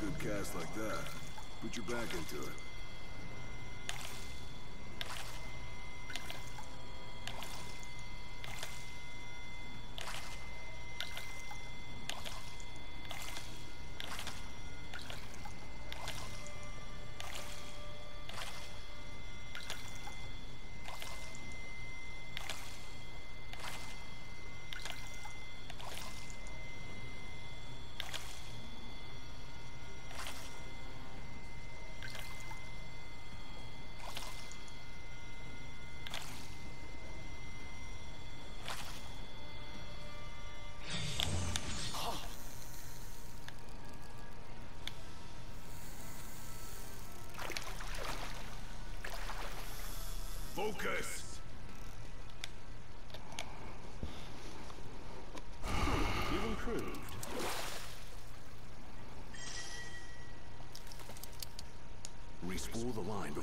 good cast like that, put your back into it. Focus! You've improved. Respool the line before.